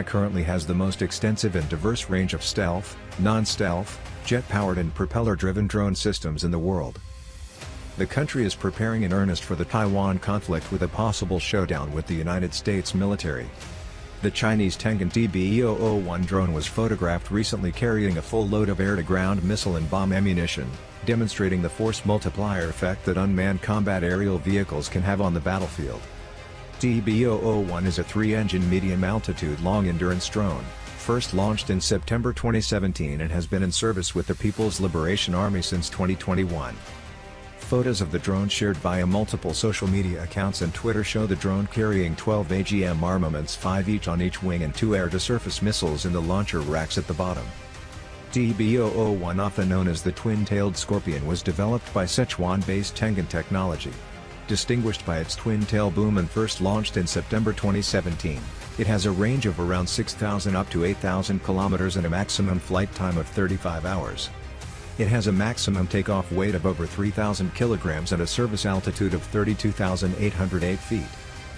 China currently has the most extensive and diverse range of stealth, non-stealth, jet-powered and propeller-driven drone systems in the world. The country is preparing in earnest for the Taiwan conflict with a possible showdown with the United States military. The Chinese Tengen TB-001 drone was photographed recently carrying a full load of air-to-ground missile and bomb ammunition, demonstrating the force multiplier effect that unmanned combat aerial vehicles can have on the battlefield. TB-001 is a three-engine medium-altitude long-endurance drone, first launched in September 2017 and has been in service with the People's Liberation Army since 2021. Photos of the drone shared via multiple social media accounts and Twitter show the drone carrying 12 AGM armaments 5 each on each wing and two air-to-surface missiles in the launcher racks at the bottom. TB-001 often known as the twin-tailed Scorpion was developed by Sichuan-based Tengen Technology. Distinguished by its twin-tail boom and first launched in September 2017, it has a range of around 6,000 up to 8,000 kilometers and a maximum flight time of 35 hours. It has a maximum takeoff weight of over 3,000 kilograms and a service altitude of 32,808 feet.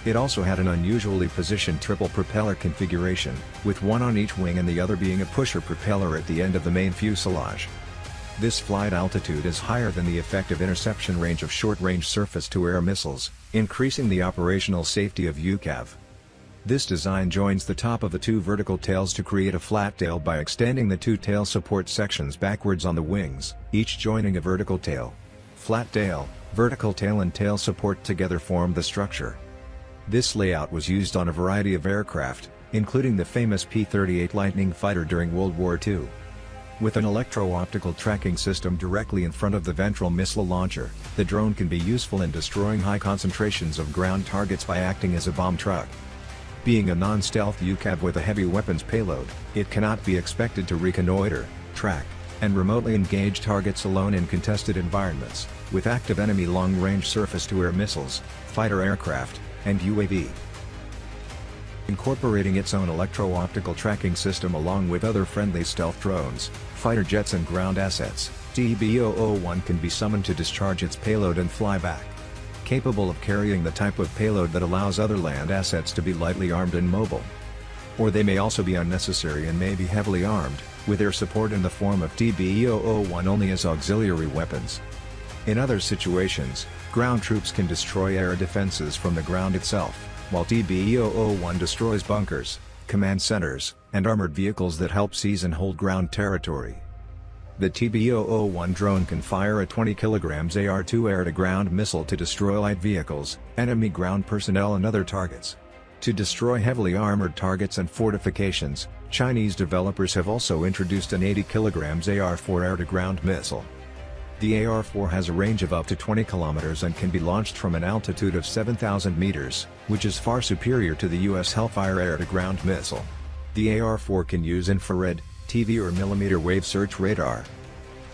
It also had an unusually positioned triple propeller configuration, with one on each wing and the other being a pusher propeller at the end of the main fuselage. This flight altitude is higher than the effective interception range of short-range surface-to-air missiles, increasing the operational safety of UCAV. This design joins the top of the two vertical tails to create a flat tail by extending the two tail support sections backwards on the wings, each joining a vertical tail. Flat tail, vertical tail and tail support together form the structure. This layout was used on a variety of aircraft, including the famous P-38 Lightning fighter during World War II. With an electro-optical tracking system directly in front of the ventral missile launcher, the drone can be useful in destroying high concentrations of ground targets by acting as a bomb truck. Being a non-stealth UCAV with a heavy weapons payload, it cannot be expected to reconnoiter, track, and remotely engage targets alone in contested environments, with active enemy long-range surface-to-air missiles, fighter aircraft, and UAV. Incorporating its own electro-optical tracking system along with other friendly stealth drones, fighter jets and ground assets, TB-001 can be summoned to discharge its payload and fly back capable of carrying the type of payload that allows other land assets to be lightly armed and mobile. Or they may also be unnecessary and may be heavily armed, with their support in the form of TB-001 only as auxiliary weapons. In other situations, ground troops can destroy air defenses from the ground itself, while TB-001 destroys bunkers, command centers, and armored vehicles that help seize and hold ground territory. The TB-001 drone can fire a 20 kg AR-2 air-to-ground missile to destroy light vehicles, enemy ground personnel and other targets. To destroy heavily armored targets and fortifications, Chinese developers have also introduced an 80 kg AR-4 air-to-ground missile. The AR-4 has a range of up to 20 kilometers and can be launched from an altitude of 7,000 meters, which is far superior to the US Hellfire air-to-ground missile. The AR-4 can use infrared, TV or millimeter wave search radar.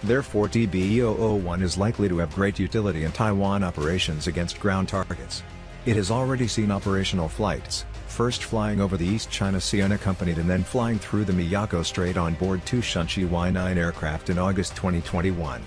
Therefore TB-001 is likely to have great utility in Taiwan operations against ground targets. It has already seen operational flights, first flying over the East China Sea unaccompanied and then flying through the Miyako Strait on board two Shaanxi Y-9 aircraft in August 2021.